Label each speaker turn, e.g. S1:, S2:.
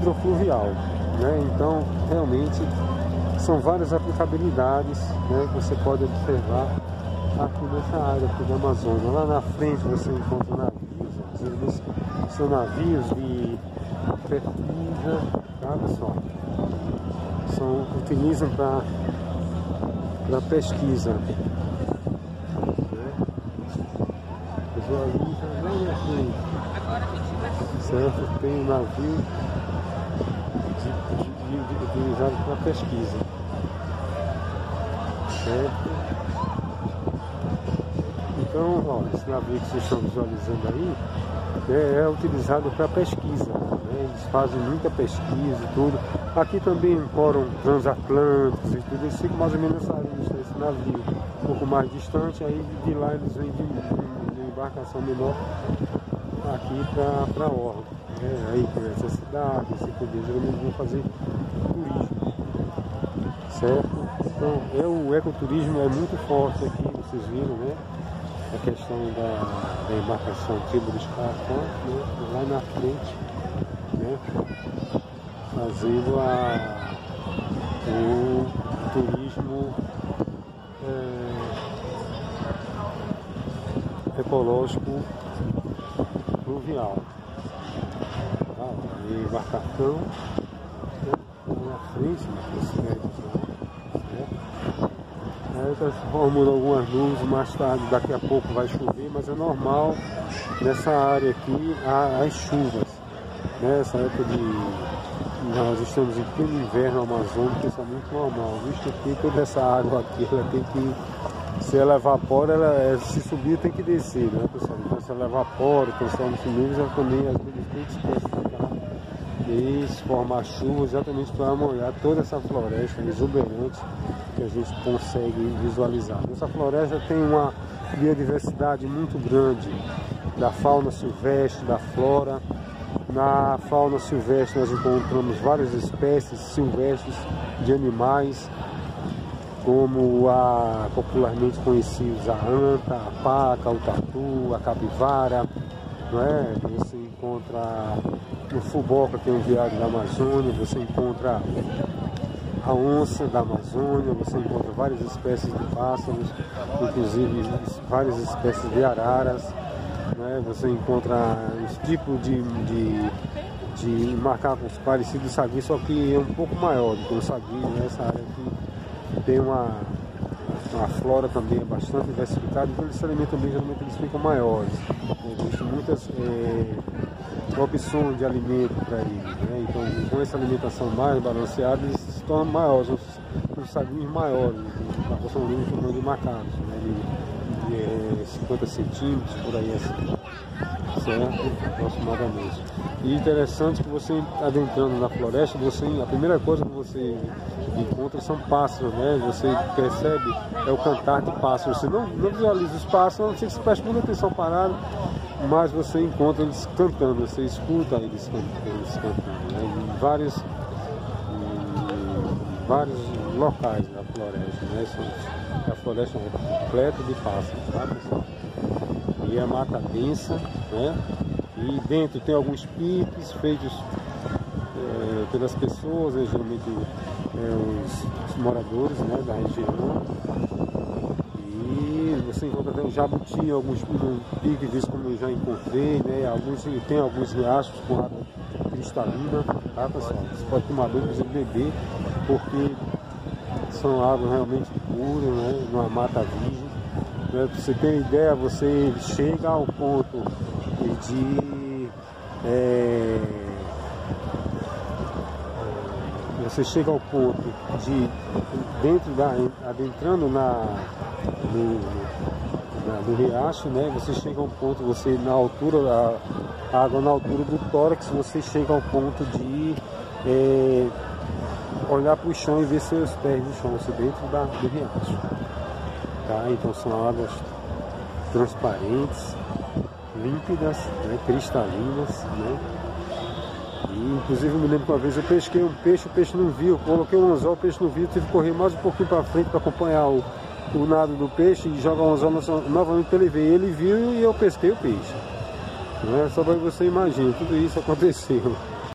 S1: hidrofluvial, né? Então, realmente, são várias aplicabilidades né, que você pode observar aqui nessa área aqui da Amazônia. Lá na frente você encontra navios, são navios de pesquisa, tá pessoal? São, utilizam para pesquisa. Visualiza lá na frente. Certo? Tem um navio utilizado para pesquisa. Certo? Então, ó, esse navio que vocês estão visualizando aí é, é utilizado para pesquisa. Né? Eles fazem muita pesquisa e tudo. Aqui também foram transatlânticos e tudo. Eles ficam mais ou menos nessa área, esse navio um pouco mais distante. Aí de lá eles vêm de, de, de embarcação menor aqui para a orla. É, aí conhece a cidade, esse poder geralmente vão fazer turismo. Certo? Então, é, o ecoturismo é muito forte aqui, vocês viram, né? A questão da, da embarcação Tribo dos Cartões, né? lá na frente, né? Fazendo a, o turismo é, ecológico fluvial. Tá? E embarcação né? na frente desse médico. Certo? Aí está formando algumas nuvens, mais tarde, daqui a pouco vai chover, mas é normal nessa área aqui as chuvas. Né? Essa época de. Nós estamos em pleno inverno amazônico, isso é muito normal, visto que toda essa água aqui ela tem que se ela evapora, ela, é, se subir tem que descer, né, pessoal? Então se ela evapora, transforma-se em ela também às vezes tem que formar chuva exatamente para molhar toda essa floresta exuberante que a gente consegue visualizar. Essa floresta tem uma biodiversidade muito grande da fauna silvestre, da flora. Na fauna silvestre nós encontramos várias espécies silvestres de animais, como a popularmente conhecidos a anta, a paca, o tatu, a capivara, não é? Você encontra o fuboca, é um viado da Amazônia, você encontra a onça da Amazônia, você encontra várias espécies de pássaros, inclusive várias espécies de araras, né? você encontra os tipos de, de, de macacos parecidos com só que é um pouco maior do que o sagui, né? essa área aqui tem uma, uma flora também bastante diversificada, então eles se alimentam bem, geralmente eles ficam maiores. Existem muitas é, opções de alimento para eles, né? então com essa alimentação mais balanceada eles se tornam maiores, os, os saguinhos maiores, nós somos chamando de macacos, né? de, de é, 50 centímetros, por aí assim, certo? Aproximadamente. E interessante que você adentrando na floresta, você, a primeira coisa que você encontra são pássaros, né? Você percebe, é o cantar de pássaros. Você não, não visualiza os pássaros, a não ser que você preste muita atenção parado, mas você encontra eles cantando, você escuta eles cantando, né? em, vários, em vários locais da floresta, né? A floresta é repleta de pássaros, tá pessoal? E a mata densa, né? E dentro tem alguns piques feitos é, pelas pessoas, né, geralmente é, os, os, moradores né, da região. Você encontra até um jabuti, alguns piques, como eu já encontrei, né, alguns, tem alguns riachos com água cristalina, tá pessoal? Você pode tomar banho, inclusive beber, porque são águas realmente puras, né, numa mata virgem. Né, pra você ter ideia, você chega ao ponto de é, você chega ao ponto de dentro da adentrando na no, no riacho, né? Você chega a um ponto, você na altura a água na altura do tórax, você chega ao ponto de é, olhar para o chão e ver seus pés no chão, você dentro da, do riacho. Tá? Então são águas transparentes, límpidas, né, cristalinas, né? E, inclusive me lembro que uma vez eu pesquei um peixe, o peixe não viu, coloquei um anzol, o peixe não viu, tive que correr mais um pouquinho para frente para acompanhar o, o nado do peixe e jogar um anzol novamente para ele ver. Ele viu e eu pesquei o peixe. Né? Só para você imaginar, tudo isso aconteceu.